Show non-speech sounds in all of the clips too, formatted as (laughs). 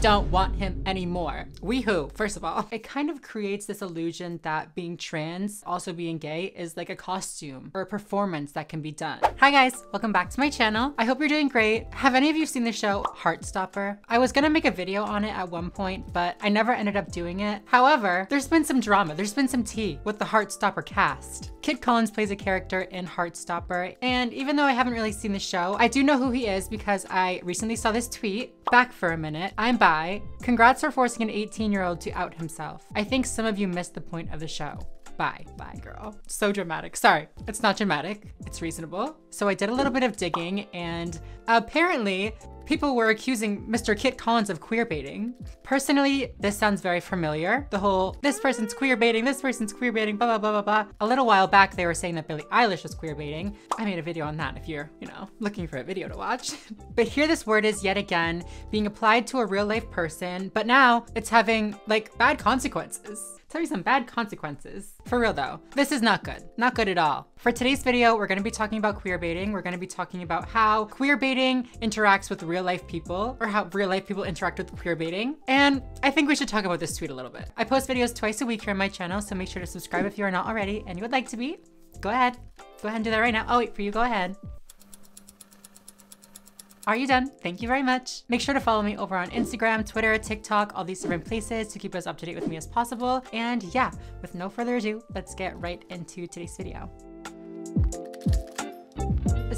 don't want him anymore. We who, first of all. (laughs) It kind of creates this illusion that being trans, also being gay, is like a costume or a performance that can be done. Hi guys, welcome back to my channel. I hope you're doing great. Have any of you seen the show Heartstopper? I was gonna make a video on it at one point, but I never ended up doing it. However, there's been some drama, there's been some tea with the Heartstopper cast. Kit Connor plays a character in Heartstopper, and even though I haven't really seen the show, I do know who he is because I recently saw this tweet. Back for a minute, I'm bi. Congrats for forcing an 18 year old to out himself. I think some of you missed the point of the show. Bye, bye girl. So dramatic. Sorry, it's not dramatic, it's reasonable. So I did a little bit of digging and apparently people were accusing Mr. Kit Connor of queer baiting. Personally, this sounds very familiar. The whole, this person's queer baiting, this person's queer baiting, blah, blah, blah, blah, blah. A little while back, they were saying that Billie Eilish was queer baiting. I made a video on that if you're, you know, looking for a video to watch. (laughs) but here this word is yet again being applied to a real life person, but now it's having like bad consequences. Tell you some bad consequences. For real though, this is not good. Not good at all. For today's video, we're gonna be talking about queer baiting. We're gonna be talking about how queer baiting interacts with real life people or how real life people interact with queer baiting. And I think we should talk about this tweet a little bit. I post videos twice a week here on my channel, so make sure to subscribe if you are not already and you would like to be. Go ahead. Go ahead and do that right now. Oh, wait for you, go ahead. Are you done? Thank you very much. Make sure to follow me over on Instagram, Twitter, TikTok, all these different places to keep us up to date with me as possible. And yeah, with no further ado, let's get right into today's video.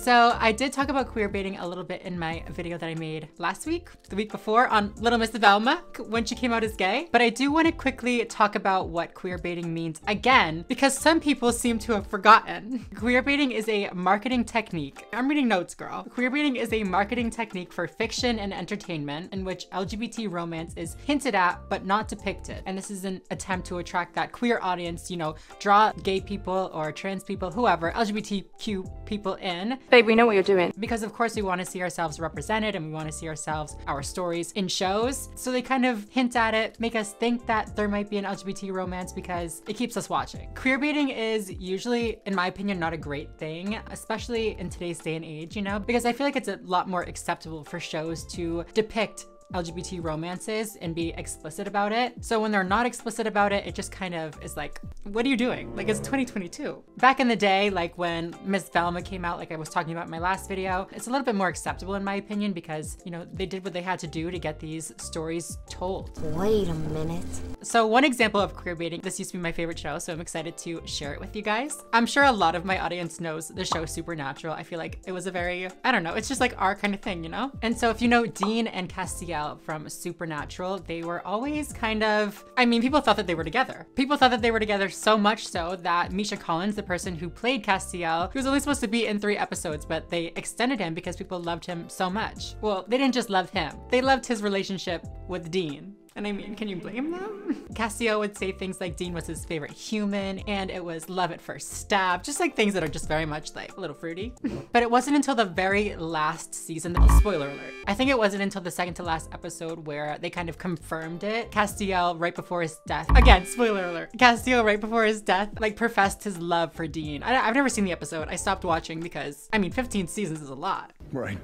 So I did talk about queer baiting a little bit in my video that I made last week, the week before on Little Miss Velma when she came out as gay. But I do want to quickly talk about what queer baiting means again, because some people seem to have forgotten. Queer baiting is a marketing technique. I'm reading notes, girl. Queer baiting is a marketing technique for fiction and entertainment in which LGBT romance is hinted at but not depicted. And this is an attempt to attract that queer audience, you know, draw gay people or trans people, whoever, LGBTQ people in Babe, we know what you're doing. Because of course we want to see ourselves represented and we want to see ourselves, our stories in shows. So they kind of hint at it, make us think that there might be an LGBT romance because it keeps us watching. Queer baiting is usually, in my opinion, not a great thing, especially in today's day and age, you know, because I feel like it's a lot more acceptable for shows to depict LGBT romances and be explicit about it. So when they're not explicit about it, it just kind of is like, what are you doing? Like it's 2022. Back in the day, like when Miss Velma came out, like I was talking about in my last video, it's a little bit more acceptable in my opinion because, you know, they did what they had to do to get these stories told. Wait a minute. So one example of queer baiting, this used to be my favorite show, so I'm excited to share it with you guys. I'm sure a lot of my audience knows the show Supernatural. I feel like it was a very, I don't know, it's just like our kind of thing, you know? And so if you know Dean and Castiel, from Supernatural, they were always kind of, I mean, people thought that they were together. People thought that they were together so much so that Misha Collins, the person who played Castiel, he was only supposed to be in three episodes, but they extended him because people loved him so much. Well, they didn't just love him, they loved his relationship with Dean. And I mean, can you blame them? (laughs) Castiel would say things like Dean was his favorite human and it was love at first stab, just like things that are just very much like a little fruity. (laughs) but it wasn't until the very last season, spoiler alert, I think it wasn't until the second to last episode where they kind of confirmed it. Castiel, right before his death, again, spoiler alert, Castiel, right before his death, like professed his love for Dean. I, I've never seen the episode. I stopped watching because, I mean, 15 seasons is a lot. Right.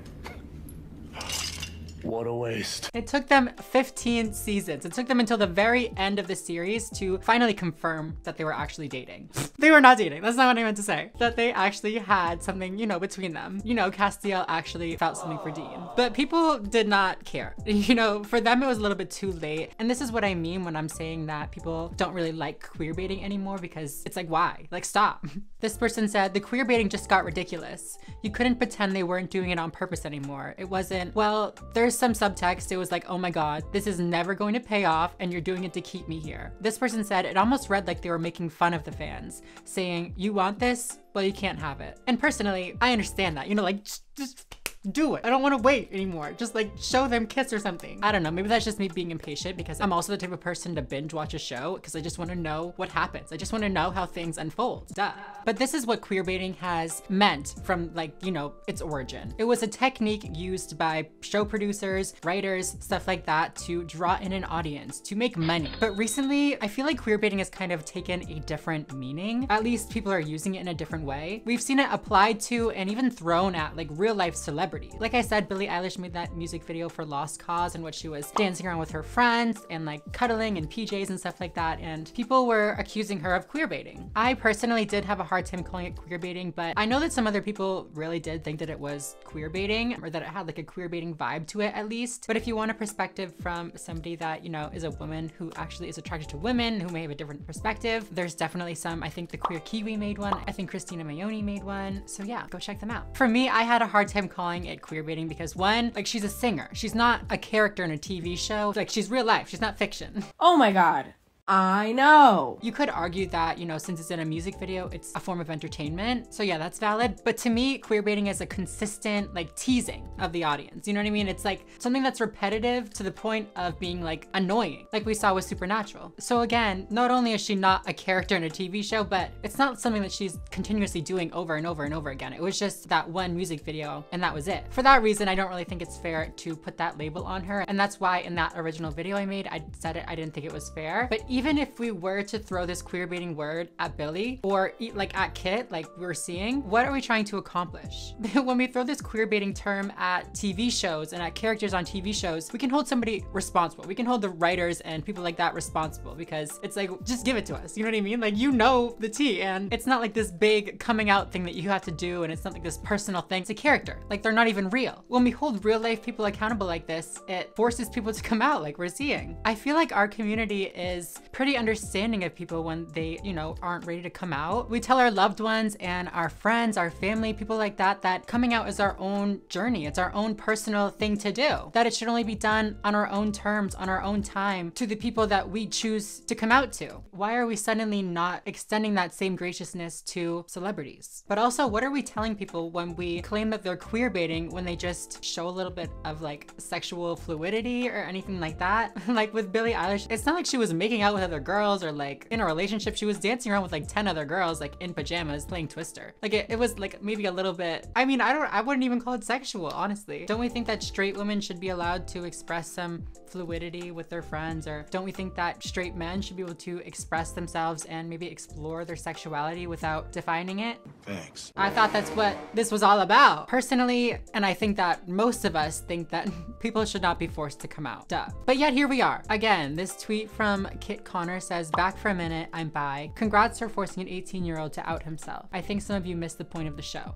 What a waste. It took them 15 seasons. It took them until the very end of the series to finally confirm that they were actually dating. (laughs) they were not dating. That's not what I meant to say. That they actually had something, you know, between them. You know, Castiel actually felt something for Dean. But people did not care. (laughs) You know, for them it was a little bit too late. And this is what I mean when I'm saying that people don't really like queer baiting anymore because it's like, why? Like, stop. (laughs) This person said, the queer baiting just got ridiculous. You couldn't pretend they weren't doing it on purpose anymore. It wasn't, well, there's some subtext. It was like, oh my God, this is never going to pay off and you're doing it to keep me here. This person said, it almost read like they were making fun of the fans, saying, you want this? Well, you can't have it. And personally, I understand that. You know, like, just, just do it. I don't want to wait anymore. Just like show them kiss or something. I don't know. Maybe that's just me being impatient because I'm also the type of person to binge watch a show because I just want to know what happens. I just want to know how things unfold. Duh. But this is what queer baiting has meant from like, you know, its origin. It was a technique used by show producers, writers, stuff like that to draw in an audience, to make money. But recently, I feel like queer baiting has kind of taken a different meaning. At least people are using it in a different way. We've seen it applied to and even thrown at like real life celebrities celebrity. Like I said, Billie Eilish made that music video for Lost Cause in which she was dancing around with her friends and like cuddling and PJs and stuff like that. And people were accusing her of queer baiting. I personally did have a hard time calling it queer baiting, but I know that some other people really did think that it was queer baiting or that it had like a queer baiting vibe to it at least. But if you want a perspective from somebody that, you know, is a woman who actually is attracted to women, who may have a different perspective, there's definitely some. I think the Queer Kiwi made one. I think Christina Mayoni made one. So yeah, go check them out. For me, I had a hard time calling it queer baiting because one, like she's a singer. She's not a character in a TV show. Like she's real life. She's not fiction. Oh my god. I know. You could argue that, you know, since it's in a music video, it's a form of entertainment. So yeah, that's valid. But to me, queer baiting is a consistent like teasing of the audience. You know what I mean? It's like something that's repetitive to the point of being like annoying, like we saw with Supernatural. So again, not only is she not a character in a TV show, but it's not something that she's continuously doing over and over and over again. It was just that one music video and that was it. For that reason, I don't really think it's fair to put that label on her. And that's why in that original video I made, I said it, I didn't think it was fair. But even if we were to throw this queer baiting word at Billy or like at Kit, like we are seeing, what are we trying to accomplish? (laughs) when we throw this queer baiting term at TV shows and at characters on TV shows, we can hold somebody responsible. We can hold the writers and people like that responsible because it's like, just give it to us. You know what I mean? Like, you know the tea and it's not like this big coming out thing that you have to do and it's not like this personal thing. It's a character. Like, they're not even real. When we hold real life people accountable like this, it forces people to come out like we're seeing. I feel like our community is pretty understanding of people when they, you know, aren't ready to come out. We tell our loved ones and our friends, our family, people like that, that coming out is our own journey. It's our own personal thing to do. That it should only be done on our own terms, on our own time, to the people that we choose to come out to. Why are we suddenly not extending that same graciousness to celebrities? But also, what are we telling people when we claim that they're queer baiting when they just show a little bit of like sexual fluidity or anything like that? (laughs) like with Billie Eilish, it's not like she was making out with other girls or like in a relationship. She was dancing around with like 10 other girls, like in pajamas playing Twister. Like it, it was like maybe a little bit, I mean, I don't, I wouldn't even call it sexual, honestly. Don't we think that straight women should be allowed to express some fluidity with their friends? Or don't we think that straight men should be able to express themselves and maybe explore their sexuality without defining it? Thanks. I thought that's what this was all about. Personally, and I think that most of us think that (laughs) people should not be forced to come out. Duh. But yet here we are. Again, this tweet from Kit Connor says, back for a minute, I'm bi. Congrats for forcing an 18 year old to out himself. I think some of you missed the point of the show.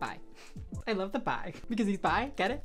Bye. I love the bye because he's bi. Get it?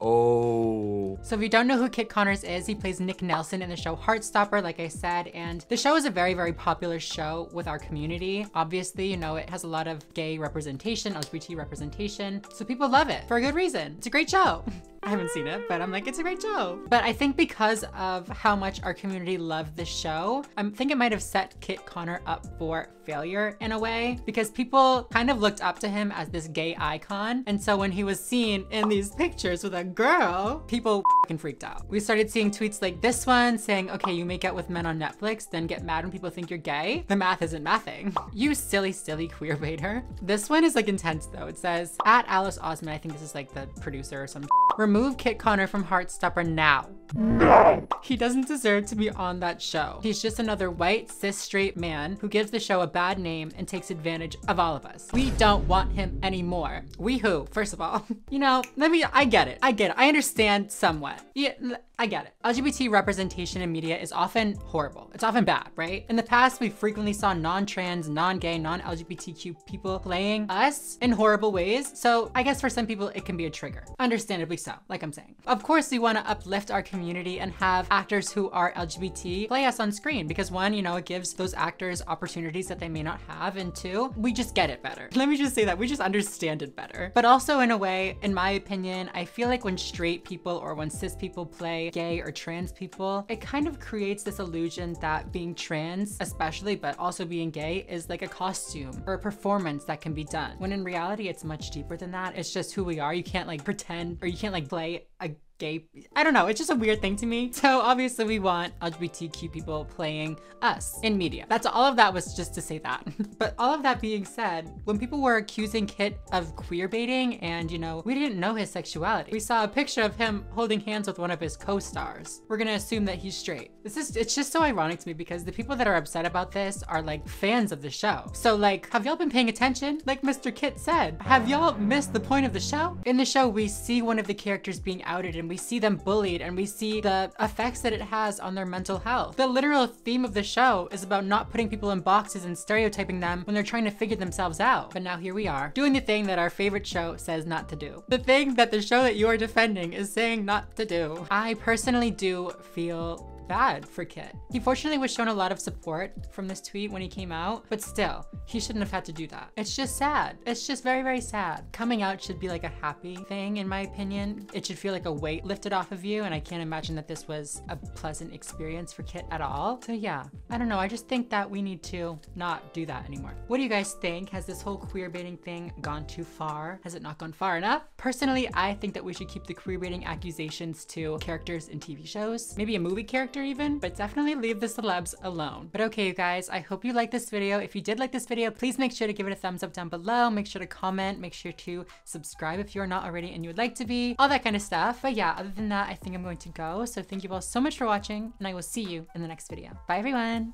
Oh. So if you don't know who Kit Connors is, he plays Nick Nelson in the show Heartstopper, like I said, and the show is a very, very popular show with our community. Obviously, you know, it has a lot of gay representation, LGBT representation, so people love it for a good reason. It's a great show. (laughs) I haven't seen it, but I'm like, it's a great show. But I think because of how much our community loved the show, I think it might have set Kit Connor up for failure in a way because people kind of looked up to him as this gay icon. And so when he was seen in these pictures with a girl, people freaked out. We started seeing tweets like this one saying, okay, you make out with men on Netflix, then get mad when people think you're gay. The math isn't mathing. (laughs) You silly, silly queer baiter. This one is like intense though. It says, at Alice Oseman, I think this is like the producer or some Remove Kit Connor from Heartstopper now. No! He doesn't deserve to be on that show. He's just another white, cis, straight man who gives the show a bad name and takes advantage of all of us. We don't want him anymore. We who, first of all. (laughs) you know, let me, I get it. I get it. I understand somewhat. Yeah, I get it. LGBT representation in media is often horrible. It's often bad, right? In the past, we frequently saw non-trans, non-gay, non-LGBTQ people playing us in horrible ways. So I guess for some people, it can be a trigger. Understandably so, like I'm saying. Of course, we want to uplift our community and have actors who are LGBT play us on screen because one, you know, it gives those actors opportunities that they may not have. And two, we just get it better. Let me just say that we just understand it better. But also in a way, in my opinion, I feel like when straight people or when cis people play gay or trans people, it kind of creates this illusion that being trans, especially, but also being gay is like a costume or a performance that can be done. When in reality, it's much deeper than that. It's just who we are. You can't like pretend or you can't like play a gay. I don't know. It's just a weird thing to me. (laughs) So obviously we want LGBTQ people playing us in media. That's all of that was just to say that. (laughs) but all of that being said, when people were accusing Kit of queer baiting and, you know, we didn't know his sexuality. We saw a picture of him holding hands with one of his co-stars. We're gonna assume that he's straight. This is, it's just so ironic to me because the people that are upset about this are like fans of the show. So like, have y'all been paying attention? Like Mr. Kit said, have y'all missed the point of the show? In the show, we see one of the characters being outed and we see them bullied and we see the effects that it has on their mental health. The literal theme of the show is about not putting people in boxes and stereotyping them when they're trying to figure themselves out. But now here we are, doing the thing that our favorite show says not to do. The thing that the show that you are defending is saying not to do. I personally do feel bad for Kit. He fortunately was shown a lot of support from this tweet when he came out, but still, he shouldn't have had to do that. It's just sad. It's just very, very sad. Coming out should be like a happy thing, in my opinion. It should feel like a weight lifted off of you, and I can't imagine that this was a pleasant experience for Kit at all. So yeah, I don't know. I just think that we need to not do that anymore. What do you guys think? Has this whole queer baiting thing gone too far? Has it not gone far enough? Personally, I think that we should keep the queer baiting accusations to characters in TV shows. Maybe a movie character even, but definitely leave the celebs alone. But okay, you guys, I hope you liked this video. If you did like this video, please make sure to give it a thumbs up down below. Make sure to comment, make sure to subscribe if you're not already and you would like to be, all that kind of stuff. But yeah, other than that, I think I'm going to go. So thank you all so much for watching and I will see you in the next video. Bye everyone.